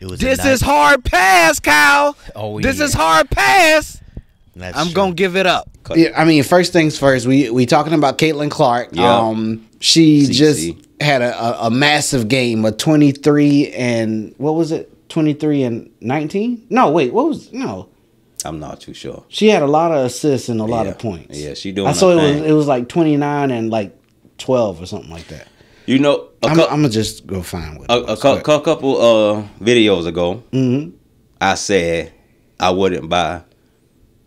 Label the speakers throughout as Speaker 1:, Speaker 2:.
Speaker 1: It was
Speaker 2: This
Speaker 1: a
Speaker 2: is hard pass, Kyle.
Speaker 1: Oh,
Speaker 2: This
Speaker 1: yeah.
Speaker 2: is hard pass.
Speaker 1: That's
Speaker 2: I'm
Speaker 1: true.
Speaker 2: gonna give it up.
Speaker 3: Yeah, I mean, first things first. We we talking about Caitlin Clark.
Speaker 4: Yeah.
Speaker 3: Um, she
Speaker 4: CC.
Speaker 3: just had a, a, a massive game, a 23 and what was it? 23 and 19? No, wait, what was no?
Speaker 4: I'm not too sure.
Speaker 3: She had a lot of assists and a lot of points.
Speaker 4: Yeah, she doing
Speaker 3: I saw
Speaker 4: her
Speaker 3: it was it was like 29 and like 12 or something like that.
Speaker 4: You know, a,
Speaker 3: I'm,
Speaker 4: cou-
Speaker 3: I'm gonna just go find what.
Speaker 4: a,
Speaker 3: it
Speaker 4: a cou- couple uh videos ago,
Speaker 3: Mhm.
Speaker 4: I said I wouldn't buy.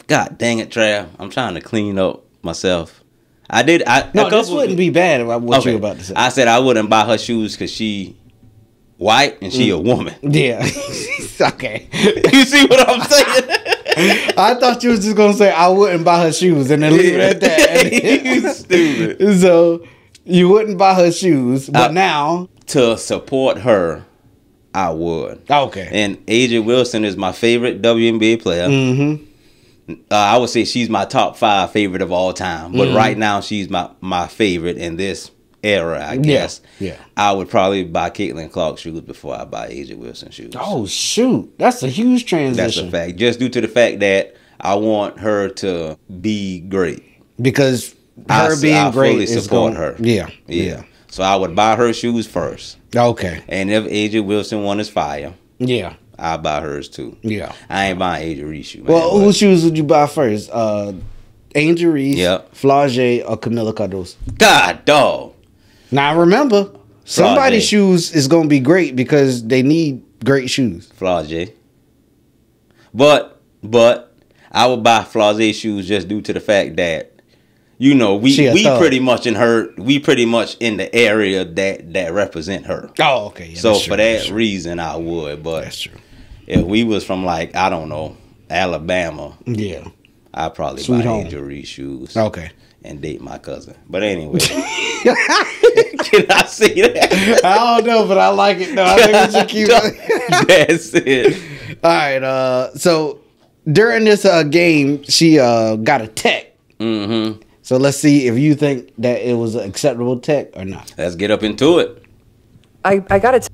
Speaker 4: God dang it, Trav! I'm trying to clean up myself. I did. I
Speaker 3: No, this wouldn't be bad what
Speaker 4: Okay.
Speaker 3: you about to say.
Speaker 4: I said I wouldn't buy her shoes because she white and
Speaker 3: Mm.
Speaker 4: she a woman.
Speaker 3: yeah. She's okay.
Speaker 4: you see what I'm saying?
Speaker 3: I thought you was just gonna say I wouldn't buy her shoes and then leave it at that.
Speaker 4: you stupid.
Speaker 3: so you wouldn't buy her shoes, but
Speaker 4: I-
Speaker 3: now
Speaker 4: To support her, I would.
Speaker 3: okay.
Speaker 4: And AJ Wilson is my favorite WNBA player.
Speaker 3: Mm-hmm.
Speaker 4: Uh, I would say she's my top five favorite of all time. But
Speaker 3: Mhm.
Speaker 4: right now, she's my, my favorite in this era, I guess.
Speaker 3: yeah.
Speaker 4: I would probably buy Caitlin Clark shoes before I buy AJ Wilson shoes.
Speaker 3: Oh shoot, that's a huge transition.
Speaker 4: That's a fact. Just due to the fact that I want her to be great.
Speaker 3: because her
Speaker 4: s-
Speaker 3: being
Speaker 4: I
Speaker 3: great
Speaker 4: fully
Speaker 3: is
Speaker 4: support
Speaker 3: going,
Speaker 4: her.
Speaker 3: Yeah,
Speaker 4: Yeah. So I would buy her shoes first.
Speaker 3: Okay.
Speaker 4: And if AJ Wilson one is fire,
Speaker 3: Yeah,
Speaker 4: I'll buy hers too.
Speaker 3: yeah.
Speaker 4: I ain't buying AJ Reese shoe. Man,
Speaker 3: Well,
Speaker 4: but-
Speaker 3: whose shoes would you buy first? Uh, Angel Reese,
Speaker 4: Yep.
Speaker 3: Flau'jae, or Kamilla Cardoso?
Speaker 4: God dog.
Speaker 3: Now remember, somebody's shoes is gonna be great because they need great shoes.
Speaker 4: Flau'jae. But but I would buy Flau'jae shoes just due to the fact that you know we we
Speaker 3: thug.
Speaker 4: pretty much in her we pretty much in the area that that represent her.
Speaker 3: Oh, okay. Yeah,
Speaker 4: so for
Speaker 3: true,
Speaker 4: that reason I would. But if we was from like I don't know Alabama,
Speaker 3: Yeah.
Speaker 4: I'd probably
Speaker 3: Sweet
Speaker 4: buy
Speaker 3: home.
Speaker 4: Angel Reese shoes
Speaker 3: Okay.
Speaker 4: and date my cousin. But anyway, can I see that?
Speaker 3: I don't know, but I like it. though. I think should keep.
Speaker 4: That's it.
Speaker 3: All right. Uh, so during this uh, game, she uh, got a tech.
Speaker 4: Mm-hmm.
Speaker 3: So let's see if you think that it was an acceptable tech or not.
Speaker 4: Let's get up into it.
Speaker 5: I, I got a t-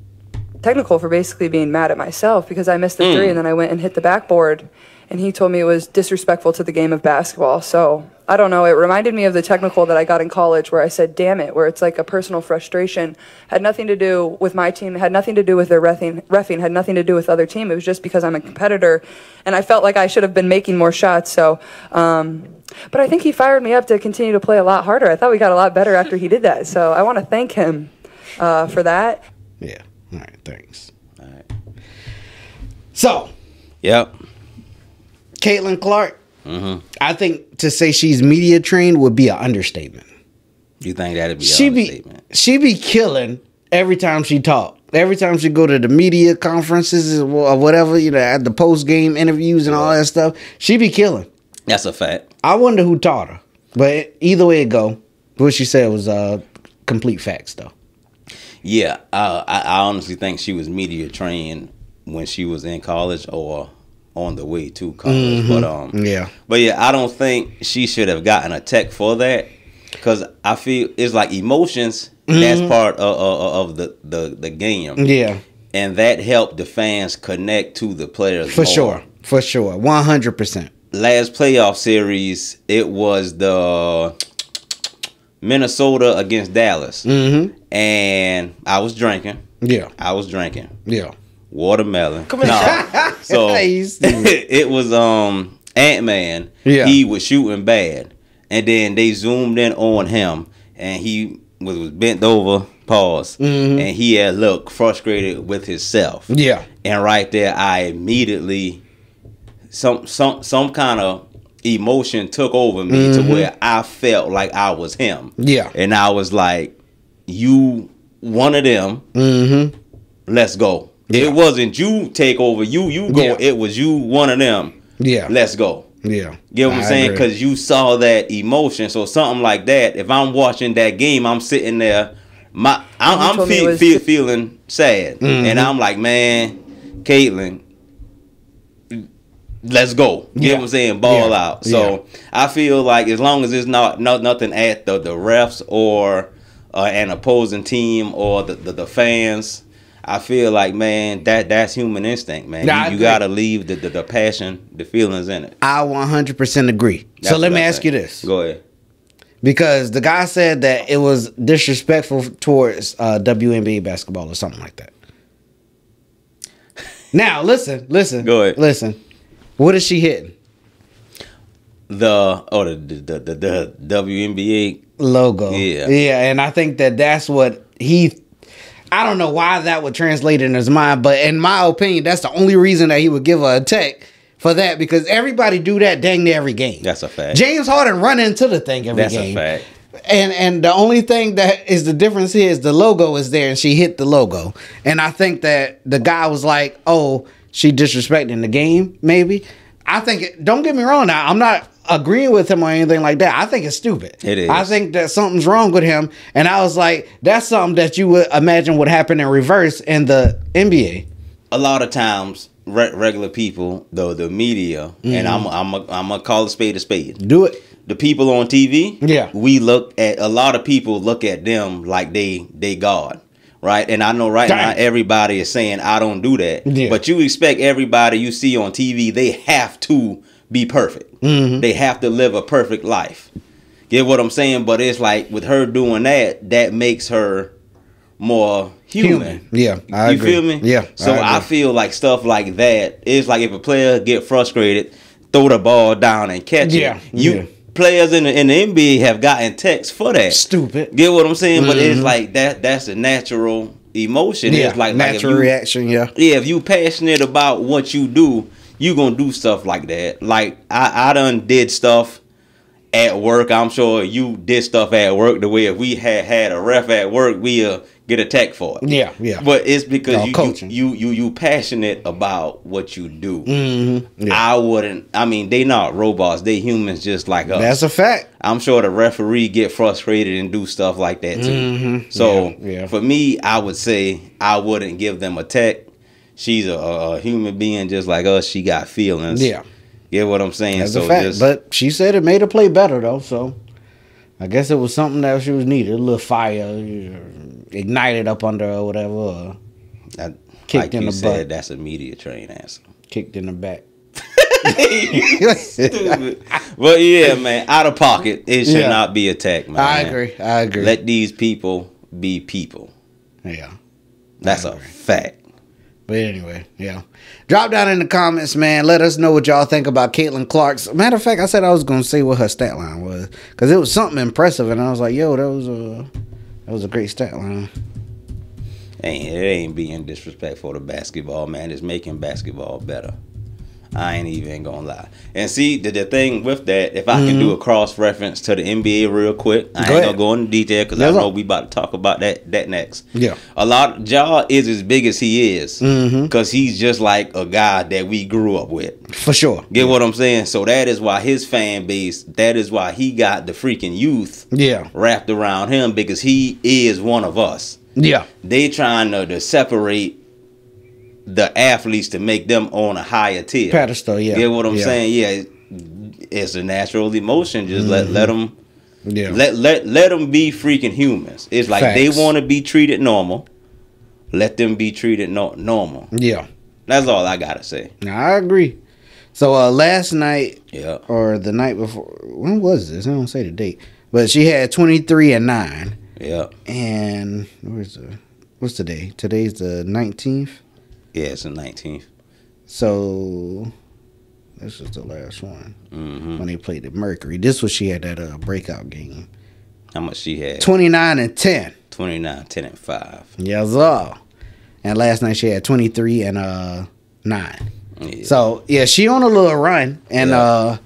Speaker 5: technical for basically being mad at myself because I missed the
Speaker 4: Mm.
Speaker 5: three and then I went and hit the backboard. And he told me it was disrespectful to the game of basketball. So I don't know. It reminded me of the technical that I got in college where I said, damn it, where it's like a personal frustration. Had nothing to do with my team, had nothing to do with their refing, refing had nothing to do with other team. It was just because I'm a competitor. And I felt like I should have been making more shots. So, um, but I think he fired me up to continue to play a lot harder. I thought we got a lot better after he did that. So I want to thank him uh, for that.
Speaker 3: Yeah. All right. Thanks.
Speaker 4: All right.
Speaker 3: So
Speaker 4: Yep.
Speaker 3: Caitlin Clark,
Speaker 4: Mm-hmm.
Speaker 3: I think to say she's media trained would be an understatement.
Speaker 4: You think that'd be
Speaker 3: She be
Speaker 4: understatement?
Speaker 3: she be killing every time she talk. Every time she go to the media conferences or whatever, you know, at the post game interviews and all that stuff, she be killing.
Speaker 4: That's a fact.
Speaker 3: I wonder who taught her. But either way it go, what she said was uh complete facts though.
Speaker 4: Yeah, uh, I, I honestly think she was media trained when she was in college or on the way to college. But um,
Speaker 3: Yeah.
Speaker 4: but yeah, I don't think she should have gotten a tech for that because I feel it's like emotions. That's part of, of, of the, the the game,
Speaker 3: Yeah.
Speaker 4: and that helped the fans connect to the players
Speaker 3: For
Speaker 4: more.
Speaker 3: sure. For sure. One hundred percent.
Speaker 4: last playoff series, it was the Minnesota against Dallas,
Speaker 3: Mm-hmm.
Speaker 4: and I was drinking.
Speaker 3: Yeah.
Speaker 4: I was drinking
Speaker 3: Yeah.
Speaker 4: Watermelon. No, so it was um Ant Man.
Speaker 3: Yeah.
Speaker 4: he was shooting bad, and then they zoomed in on him, and he was, was bent over, pause,
Speaker 3: Mhm.
Speaker 4: and he had looked frustrated with himself.
Speaker 3: Yeah.
Speaker 4: And right there, I immediately some some some kind of emotion took over me
Speaker 3: Mhm.
Speaker 4: to where I felt like I was him.
Speaker 3: Yeah.
Speaker 4: And I was like, "You one of them.
Speaker 3: Mm-hmm.
Speaker 4: Let's go."
Speaker 3: Yeah.
Speaker 4: It wasn't you take over. You you go.
Speaker 3: Yeah.
Speaker 4: It was you one of them.
Speaker 3: Yeah.
Speaker 4: Let's go.
Speaker 3: Yeah.
Speaker 4: Get what I'm
Speaker 3: I
Speaker 4: saying? Because you saw that emotion. So something like that. If I'm watching that game, I'm sitting there. My I'm, I'm
Speaker 5: told me
Speaker 4: feel,
Speaker 5: was-
Speaker 4: feel, feeling sad,
Speaker 3: Mhm.
Speaker 4: and I'm like, man, Caitlin, let's go. You
Speaker 3: Yeah.
Speaker 4: know what I'm saying? Ball
Speaker 3: Yeah.
Speaker 4: out. So I feel like as long as it's not, not nothing at the, the refs or uh, an opposing team or the, the, the fans, I feel like man, that that's human instinct, man.
Speaker 3: Nah,
Speaker 4: you, you gotta leave the, the the passion, the feelings in it.
Speaker 3: I 100% agree.
Speaker 4: That's
Speaker 3: so let me
Speaker 4: I
Speaker 3: ask
Speaker 4: think.
Speaker 3: you this.
Speaker 4: Go ahead.
Speaker 3: Because the guy said that it was disrespectful towards uh, WNBA basketball or something like that. Now, listen, listen.
Speaker 4: Go ahead.
Speaker 3: Listen. What is she hitting?
Speaker 4: The oh the the the, the WNBA
Speaker 3: Logo.
Speaker 4: Yeah.
Speaker 3: Yeah, and I think that that's what he. I don't know why that would translate in his mind, but in my opinion, that's the only reason that he would give her a tech for that because everybody do that dang near every game.
Speaker 4: That's a fact.
Speaker 3: James Harden run into the thing every
Speaker 4: That's
Speaker 3: game.
Speaker 4: a fact.
Speaker 3: And and the only thing that is the difference here is the logo is there and she hit the logo. And I think that the guy was like, "Oh, she disrespecting the game, maybe." I think it, don't get me wrong now, I'm not agreeing with him or anything like that. I think it's stupid.
Speaker 4: It is.
Speaker 3: I think that something's wrong with him and I was like, that's something that you would imagine would happen in reverse in the NBA.
Speaker 4: a lot of times re- regular people though the media and
Speaker 3: Mm-hmm.
Speaker 4: I'm I'm a, I'm gonna call a spade a spade
Speaker 3: Do it.
Speaker 4: the people on TV
Speaker 3: Yeah.
Speaker 4: we look at a lot of people look at them like they they God right and I know right
Speaker 3: Damn.
Speaker 4: now everybody is saying I don't do that
Speaker 3: Yeah.
Speaker 4: but you expect everybody you see on TV they have to be perfect
Speaker 3: Mm-hmm.
Speaker 4: they have to live a perfect life get what I'm saying but it's like with her doing that that makes her more human.
Speaker 3: Yeah, I
Speaker 4: you
Speaker 3: agree.
Speaker 4: feel me?
Speaker 3: Yeah,
Speaker 4: So
Speaker 3: I
Speaker 4: I, feel like stuff like that is like if a player get frustrated, throw the ball down and catch
Speaker 3: Yeah,
Speaker 4: it. You
Speaker 3: yeah.
Speaker 4: players in the in the NBA have gotten texts for that.
Speaker 3: Stupid.
Speaker 4: Get what I'm saying? But it's like that. That's a natural emotion.
Speaker 3: Yeah,
Speaker 4: it's like like
Speaker 3: natural
Speaker 4: you-
Speaker 3: reaction, yeah.
Speaker 4: yeah, if you passionate about what you do, you gonna do stuff like that. Like I, I done did stuff at work. I'm sure you did stuff at work the way if we had had a ref at work, we uh get attacked for it.
Speaker 3: Yeah, yeah.
Speaker 4: But it's because
Speaker 3: No,
Speaker 4: you,
Speaker 3: coaching.
Speaker 4: you you you passionate about what you do.
Speaker 3: Mm-hmm. Yeah.
Speaker 4: I wouldn't. I mean, they not robots. They humans just like us.
Speaker 3: That's a fact.
Speaker 4: I'm sure the referee get frustrated and do stuff like that too. So
Speaker 3: Mm-hmm. Yeah, yeah.
Speaker 4: for me, I would say I wouldn't give them a tech. She's a, a human being just like us. She got feelings.
Speaker 3: Yeah.
Speaker 4: Get what I'm saying?
Speaker 3: That's
Speaker 4: so
Speaker 3: a fact.
Speaker 4: just
Speaker 3: but she said it made her play better though, so I guess it was something that she was needed. A little fire uh, ignited up under her or whatever, or
Speaker 4: I,
Speaker 3: kicked
Speaker 4: like
Speaker 3: in
Speaker 4: you
Speaker 3: the
Speaker 4: said,
Speaker 3: butt.
Speaker 4: that's a media train answer.
Speaker 3: kicked in the back.
Speaker 4: but yeah, man, out of pocket, it should
Speaker 3: Yeah.
Speaker 4: not be attacked, man.
Speaker 3: I agree. I agree.
Speaker 4: Let these people be people.
Speaker 3: yeah.
Speaker 4: That's a fact.
Speaker 3: But anyway, yeah. Drop down in the comments, man. Let us know what y'all think about Caitlin Clark's. Matter of fact, I said I was gonna say what her stat line was because it was something impressive, and I was like, "Yo, that was a that was a great stat line."
Speaker 4: Ain't it ain't being disrespectful to basketball, man. It's making basketball better. I ain't even gonna lie. And see the, the thing with that, if I can do a cross reference to the NBA real quick, I
Speaker 3: Mm-hmm. Go
Speaker 4: ain't
Speaker 3: ahead.
Speaker 4: gonna go into detail because I know we about to talk about that that next.
Speaker 3: Yeah.
Speaker 4: a lot. Jaw is as big as he is because he's just like a guy that we grew up with.
Speaker 3: For sure.
Speaker 4: Get what I'm saying? So that is why his fan base, that is why he got the freaking youth
Speaker 3: Yeah.
Speaker 4: wrapped around him because he is one of us.
Speaker 3: Yeah.
Speaker 4: They trying to, to separate the athletes to make them on a higher tier.
Speaker 3: Pedestal. Yeah.
Speaker 4: Get what I'm
Speaker 3: Yeah.
Speaker 4: saying? Yeah, it's a natural emotion. Just let let them
Speaker 3: Mm-hmm. Yeah.
Speaker 4: let let let them be freaking humans. It's like
Speaker 3: Facts.
Speaker 4: they want to be treated normal. Let them be treated no, normal.
Speaker 3: yeah.
Speaker 4: That's all I gotta say.
Speaker 3: Now, I agree. So uh, last night
Speaker 4: Yeah.
Speaker 3: or the night before, when was this? I don't say the date, but she had twenty three and nine.
Speaker 4: Yeah.
Speaker 3: And where's the what's today? Today's the nineteenth.
Speaker 4: Yeah, it's the 19th.
Speaker 3: So this is the last one
Speaker 4: hmm
Speaker 3: when they played at Mercury. This was she had that uh, breakout game.
Speaker 4: How much she had?
Speaker 3: Twenty nine and ten.
Speaker 4: 29, 10, and 5.
Speaker 3: Yes, sir. And last night she had twenty three and uh nine.
Speaker 4: Yeah.
Speaker 3: So yeah, she on a little run, and
Speaker 4: Yeah.
Speaker 3: uh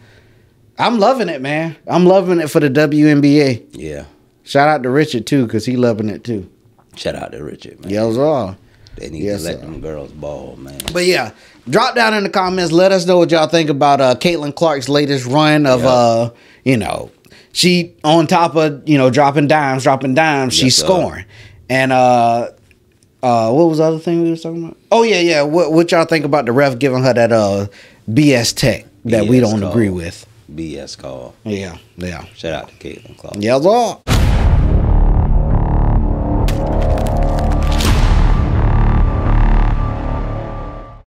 Speaker 3: I'm loving it, man. I'm loving it for the WNBA.
Speaker 4: yeah.
Speaker 3: Shout out to Richard too, cause he loving it too.
Speaker 4: Shout out to Richard, man.
Speaker 3: Yes, sir.
Speaker 4: They need
Speaker 3: Yes,
Speaker 4: to let
Speaker 3: sir.
Speaker 4: them girls ball, man.
Speaker 3: But yeah, drop down in the comments. Let us know what y'all think about uh Caitlin Clark's latest run of
Speaker 4: Yeah.
Speaker 3: uh, you know, she on top of, you know, dropping dimes, dropping dimes, she's
Speaker 4: sir.
Speaker 3: scoring. And uh uh what was the other thing we was talking about? Oh yeah, yeah. What what y'all think about the ref giving her that uh BS tech that we don't
Speaker 4: call.
Speaker 3: agree with?
Speaker 4: BS call.
Speaker 3: Yeah, yeah.
Speaker 4: Shout out to Caitlin Clark.
Speaker 3: Yes, sir.